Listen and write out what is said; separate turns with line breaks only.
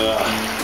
哥